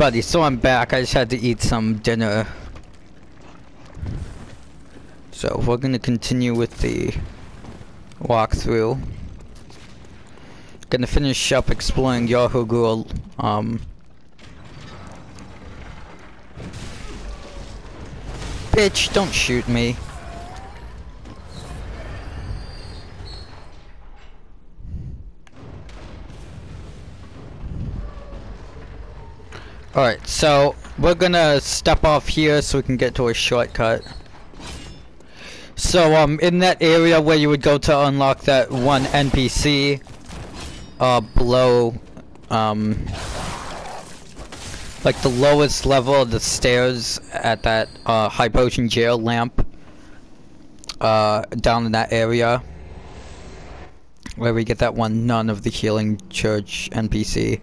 Buddy, so I'm back. I just had to eat some dinner. So we're gonna continue with the walkthrough. Gonna finish up exploring Yahar'gul, um... Bitch, don't shoot me. Alright, so we're gonna step off here so we can get to a shortcut. So, um, in that area where you would go to unlock that one NPC, uh, below, um, like the lowest level of the stairs at that, uh, Hypogean Gaol lamp, uh, down in that area, where we get that one Nun of the Healing Church NPC.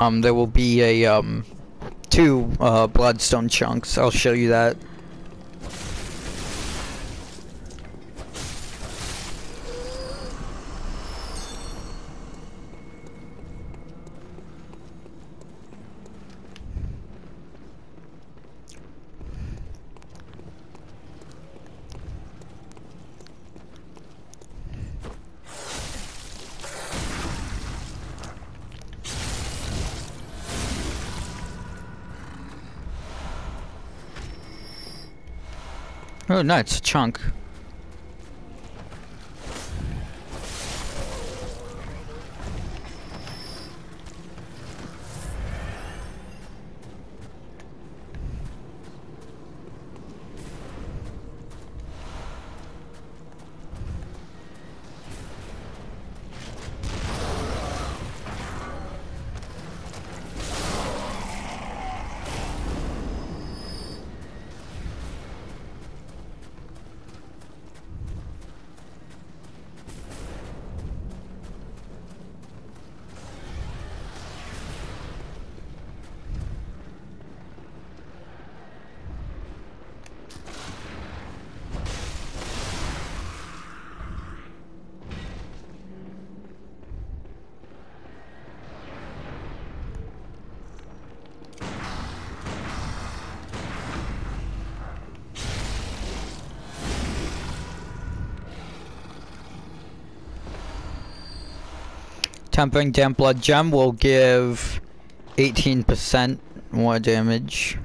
Um, there will be a, um, two, uh, bloodstone chunks. I'll show you that. Oh, nice, chunk. Tempering Damp Blood Gem will give 18% more damage.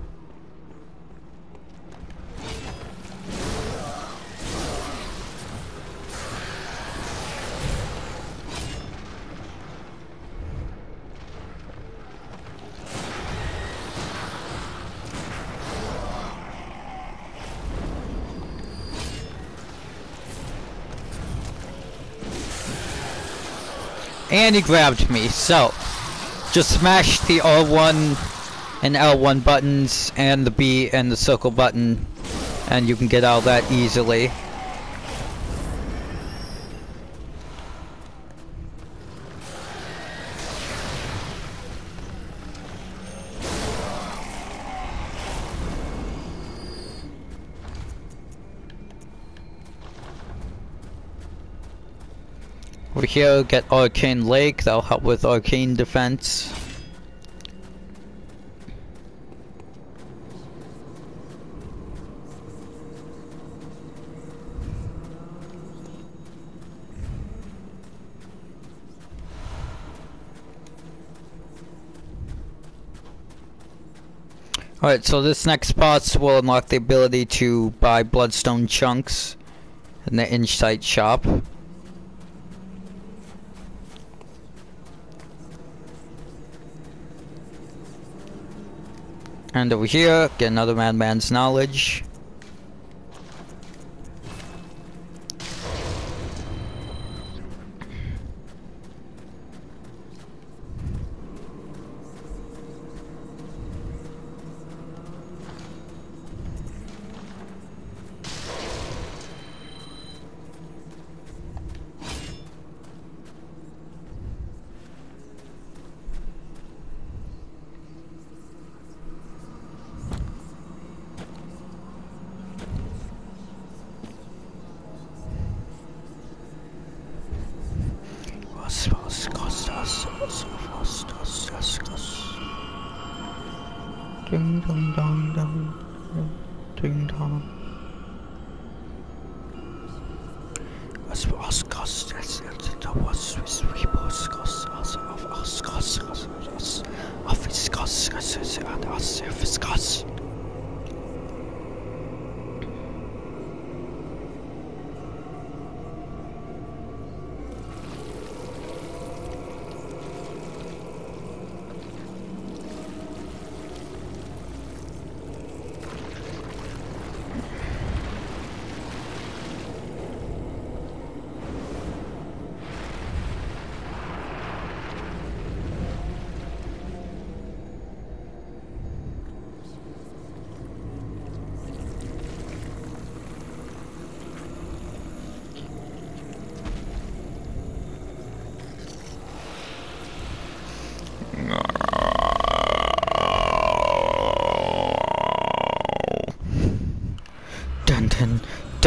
And he grabbed me, so just smash the R1 and L1 buttons and the B and the circle button and you can get out that easily. Over here, get Arcane Lake, that'll help with Arcane Defense. Alright, so this next boss will unlock the ability to buy bloodstone chunks in the Insight shop. Over here, get another madman's knowledge. Ding dong dong dong. Ding dong. Was für Oscars das jetzt da was was wie Oscars also auf Oscars also auf Oscars also auf Oscars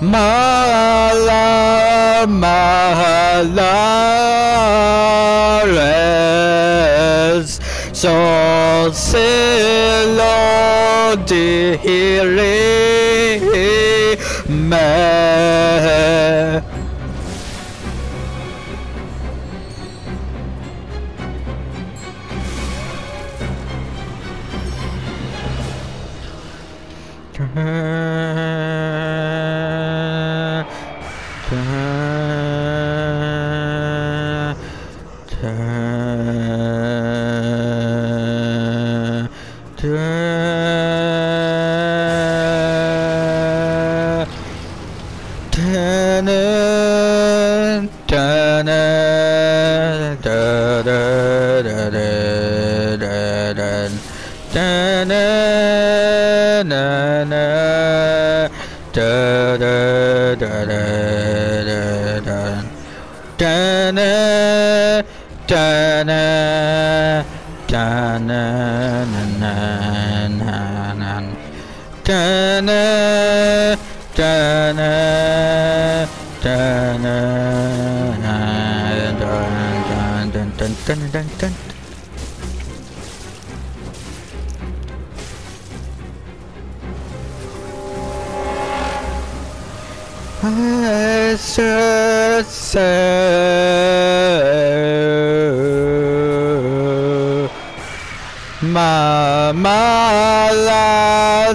Mala Mahalares Sol Silo Dihiri Me. dun dun dun dun. Mama la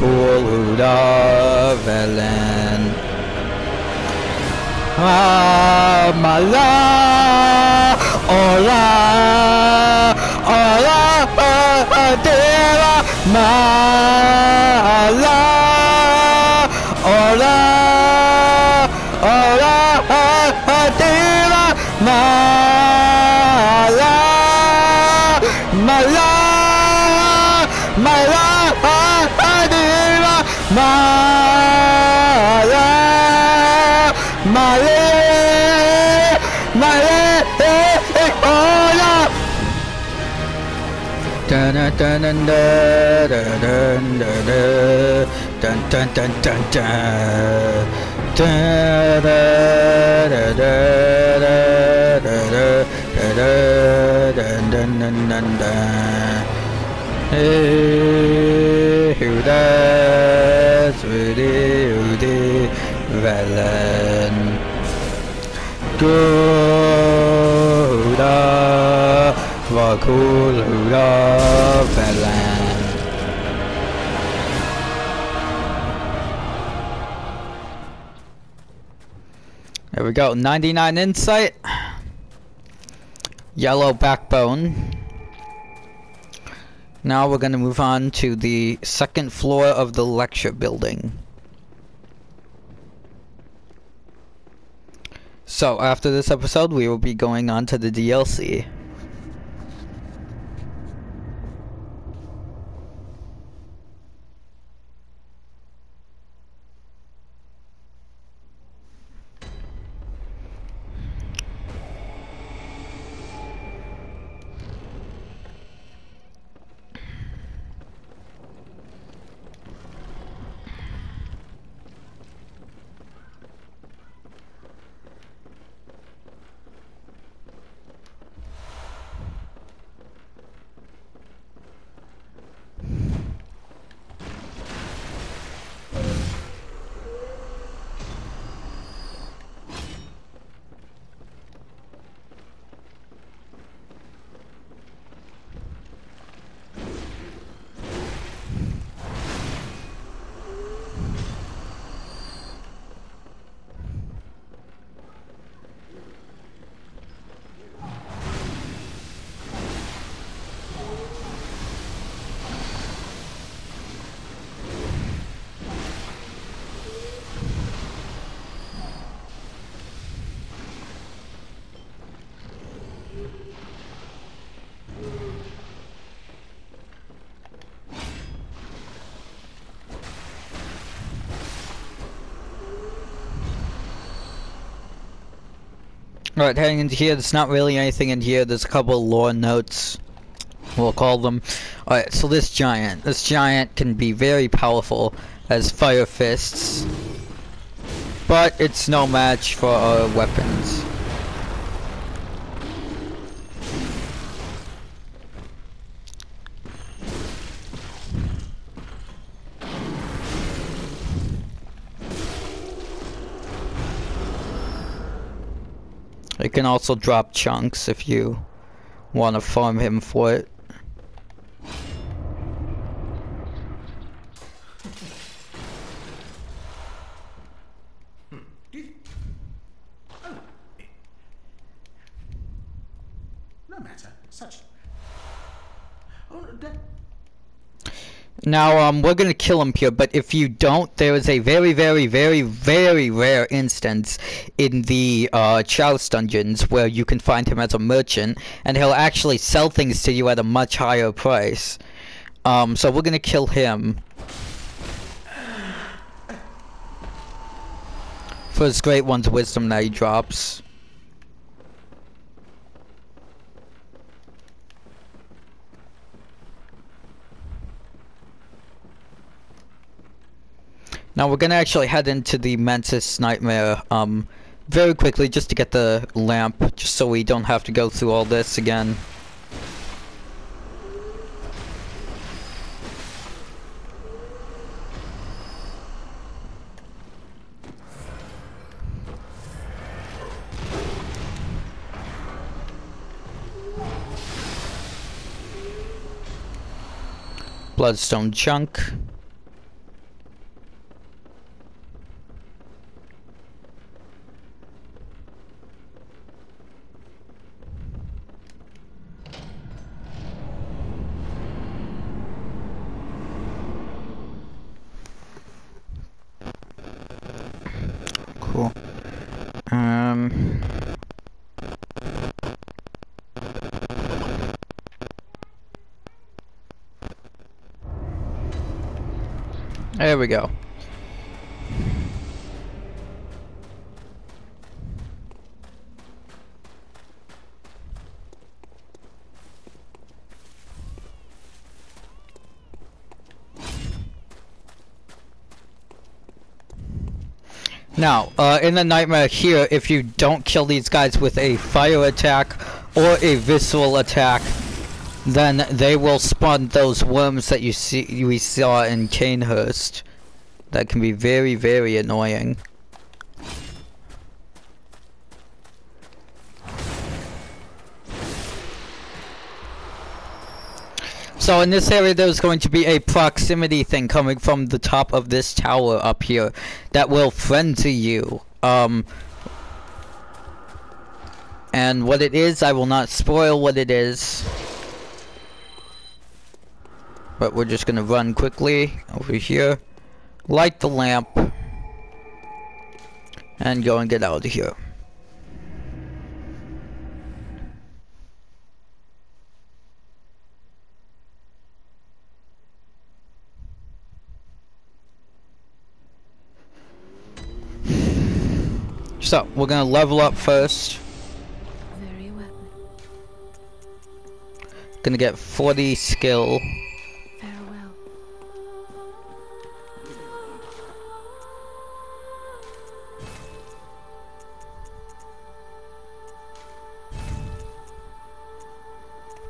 kuldavelen. Amala, ora, ora, ora, ora, dun dun dun dun dun dun dun dun dun da da da da da da da da dun dun dun dun dun Hey, who does with it, Valen? Finland. There we go, 99 insight. Yellow backbone. Now we're gonna move on to the second floor of the lecture building. So after this episode, we will be going on to the DLC. Alright, heading into here, there's not really anything in here. There's a couple lore notes. We'll call them. Alright, so this giant. This giant can be very powerful as fire fists. But it's no match for our weapons. It can also drop chunks if you want to farm him for it. Now, um, we're gonna kill him here, but if you don't, there is a very, very, very, very rare instance in the, uh, Chalice dungeons where you can find him as a merchant, and he'll actually sell things to you at a much higher price. Um, so we're gonna kill him. For his Great One's wisdom that he drops. Now we're gonna actually head into the Mensis Nightmare, um, very quickly just to get the lamp, just so we don't have to go through all this again. Bloodstone chunk. Um. There we go. Now, uh, in the nightmare here, if you don't kill these guys with a fire attack or a visceral attack, then they will spawn those worms that you see we saw in Cainhurst. That can be very, very annoying. So in this area, there's going to be a proximity thing coming from the top of this tower up here that will frenzy you. Um, and what it is, I will not spoil what it is. But we're just gonna run quickly over here, light the lamp, and go and get out of here. So, we're gonna level up first. Very well. Gonna get 40 skill. Farewell.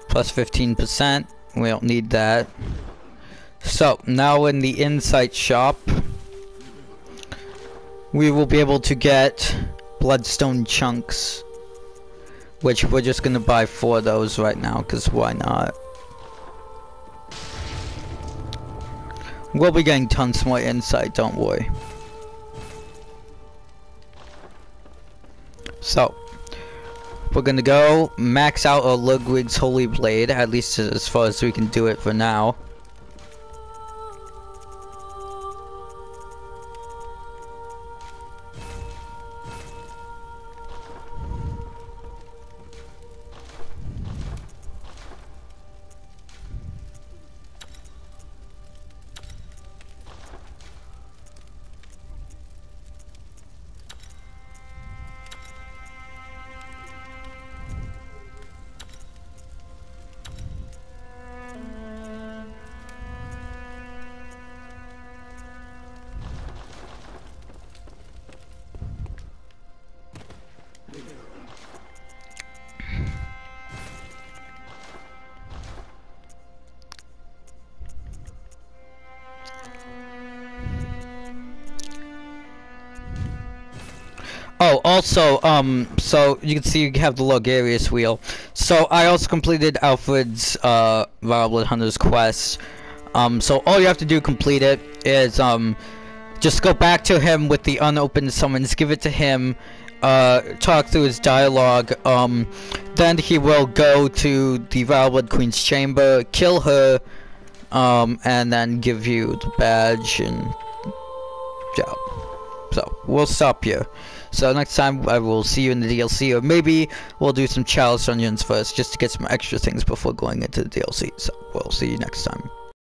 plus 15%. We don't need that. So, now in the insight shop, we will be able to get bloodstone chunks. Which we're just gonna buy four of those right now, because why not? We'll be getting tons more insight, don't worry. So, we're gonna go max out our Ludwig's Holy Blade, at least as far as we can do it for now. Also, um, so you can see you have the Logarius wheel. So I also completed Alfred's, uh, Violet Hunter's quest. Um, so all you have to do complete it is, um, just go back to him with the unopened summons, give it to him, uh, talk through his dialogue, um, then he will go to the Violet Queen's chamber, kill her, um, and then give you the badge and, yeah. So, we'll stop here. So next time I will see you in the DLC, or maybe we'll do some chalice dungeons first, just to get some extra things before going into the DLC. So we'll see you next time.